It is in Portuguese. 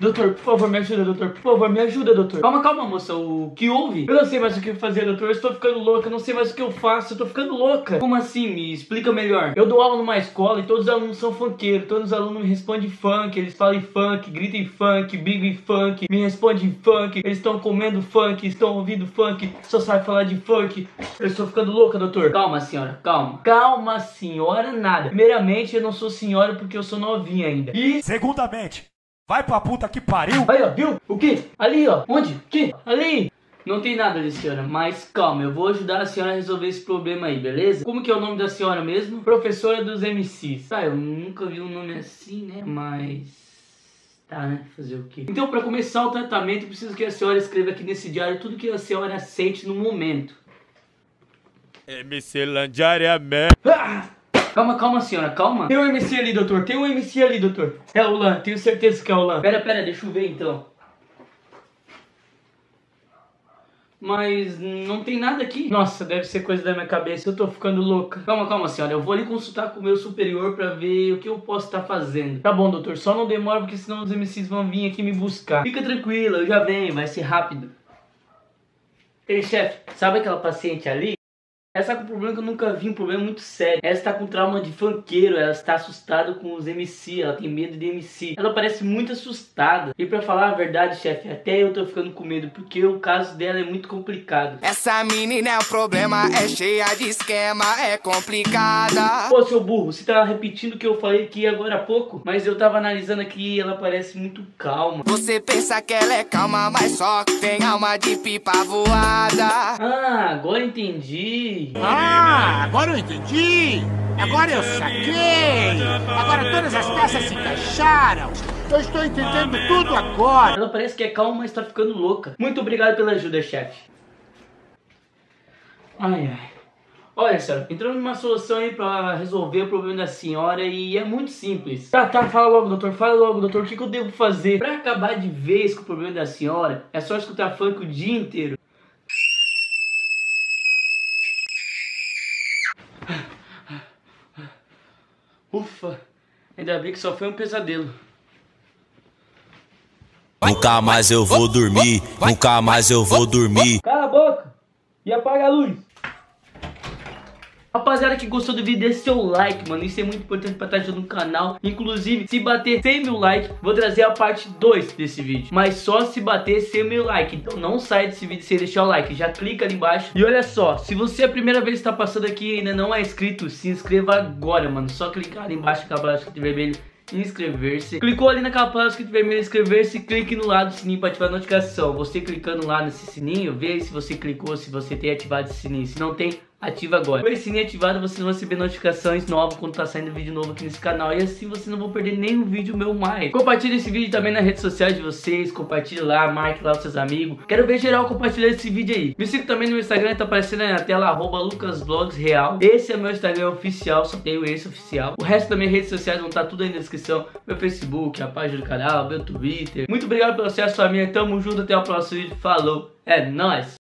Doutor, por favor, me ajuda, doutor. Por favor, me ajuda, doutor. Calma, calma, moça. O que houve? Eu não sei mais o que fazer, doutor. Eu estou ficando louca. Eu não sei mais o que eu faço. Eu tô ficando louca. Como assim? Me explica melhor. Eu dou aula numa escola e todos os alunos são funkeiros. Todos os alunos me respondem funk. Eles falam funk, gritam em funk, brigam em funk, me respondem em funk. Eles estão comendo funk, estão ouvindo funk. Só sabe falar de funk. Eu estou ficando louca, doutor. Calma, senhora. Calma. Calma, senhora, nada. Primeiramente, eu não sou senhora porque eu sou novinha ainda. E Segundamente, vai pra puta que pariu. Aí, ó, viu? O quê? Ali, ó. Onde? Que? Ali. Não tem nada ali, senhora, mas calma, eu vou ajudar a senhora a resolver esse problema aí, beleza? Como que é o nome da senhora mesmo? Professora dos MCs. Tá, eu nunca vi um nome assim, né? Mas... Tá, né? Fazer o quê? Então, pra começar o tratamento, eu preciso que a senhora escreva aqui nesse diário tudo que a senhora sente no momento. MC Landiária merda. Ah! Calma, calma, senhora, calma. Tem um MC ali, doutor. Tem um MC ali, doutor. É o Lan, tenho certeza que é o Lan. Pera, pera, deixa eu ver então. Mas não tem nada aqui. Nossa, deve ser coisa da minha cabeça. Eu tô ficando louca. Calma, calma, senhora. Eu vou ali consultar com o meu superior pra ver o que eu posso estar fazendo. Tá bom, doutor. Só não demora porque senão os MCs vão vir aqui me buscar. Fica tranquila, eu já venho. Vai ser rápido. Ei, chefe, sabe aquela paciente ali? Essa tá com um problema que eu nunca vi, um problema muito sério. Ela está com trauma de funkeiro, ela está assustada com os MC, ela tem medo de MC. Ela parece muito assustada. E pra falar a verdade, chefe, até eu tô ficando com medo, porque o caso dela é muito complicado. Essa menina é um problema, é cheia de esquema, é complicada. Pô, seu burro, você tá repetindo o que eu falei aqui agora há pouco, mas eu tava analisando aqui e ela parece muito calma. Você pensa que ela é calma, mas só que tem alma de pipa voada. Ah, agora entendi. Ah, agora eu entendi! Agora eu saquei! Agora todas as peças se encaixaram! Eu estou entendendo tudo agora! Ela parece que é calma, mas tá ficando louca. Muito obrigado pela ajuda, chefe. Ai, ai. Olha, senhora, entramos numa solução aí pra resolver o problema da senhora e é muito simples. Tá, tá, fala logo, doutor, fala logo, doutor, o que, que eu devo fazer? Pra acabar de vez com o problema da senhora, é só escutar funk o dia inteiro. Ufa, ainda bem que só foi um pesadelo. Nunca mais eu vou dormir, nunca mais eu vou dormir. Cala a boca e apaga a luz. Rapaziada que gostou do vídeo, deixe seu like, mano. Isso é muito importante pra estar ajudando no canal. Inclusive, se bater 100 mil likes, vou trazer a parte 2 desse vídeo. Mas só se bater 100 mil likes. Então não sai desse vídeo sem deixar o like. Já clica ali embaixo. E olha só, se você é a primeira vez que está passando aqui e ainda não é inscrito, se inscreva agora, mano. Só clicar ali embaixo com a palavra escrito vermelho inscrever-se. Clicou ali naquela palavra escrito vermelho inscrever-se, clique no lado do sininho para ativar a notificação. Você clicando lá nesse sininho, vê se você clicou, se você tem ativado esse sininho. Se não tem, ativa agora. Com esse sininho ativado, vocês vão receber notificações novas quando tá saindo vídeo novo aqui nesse canal. E assim vocês não vão perder nenhum vídeo meu mais. Compartilhe esse vídeo também nas redes sociais de vocês. Compartilhe lá, marque lá os seus amigos. Quero ver geral compartilhar esse vídeo aí. Me siga também no meu Instagram, tá aparecendo aí na tela, arroba lucasvlogsreal. Esse é meu Instagram oficial, só tenho esse oficial. O resto minhas redes sociais vão estar tá tudo aí na descrição. Meu Facebook, a página do canal, meu Twitter. Muito obrigado pelo acesso, família. Tamo junto, até o próximo vídeo. Falou, é nóis!